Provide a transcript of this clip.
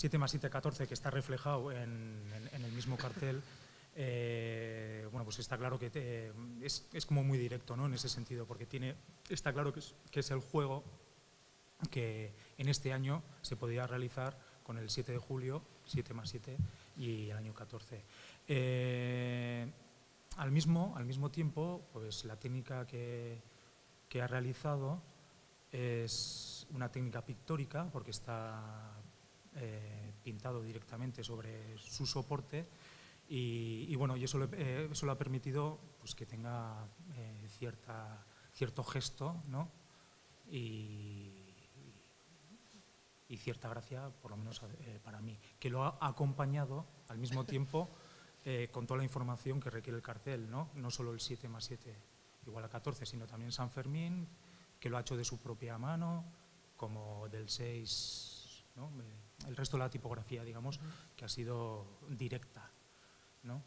7 más 7, 14, que está reflejado en, el mismo cartel, eh, bueno, pues está claro que es, es, como muy directo ¿no? en ese sentido, porque tiene, está claro que es, que es el juego que en este año se podía realizar con el 7 de julio, 7 más 7, y el año 14. Eh, al, mismo, al mismo tiempo, pues la técnica que, que ha realizado es una técnica pictórica, porque está eh, directamente sobre su soporte, y, bueno, y eso, le, eh, eso le ha permitido pues, que tenga cierta, cierto gesto, ¿no? Y, y cierta gracia, por lo menos eh, para mí, que lo ha acompañado al mismo tiempo eh, con toda la información que requiere el cartel, ¿no? no solo el 7 más 7 igual a 14, sino también San Fermín, que lo ha hecho de su propia mano, como del 6, ¿no? El resto de la tipografía, digamos, que ha sido directa. ¿no?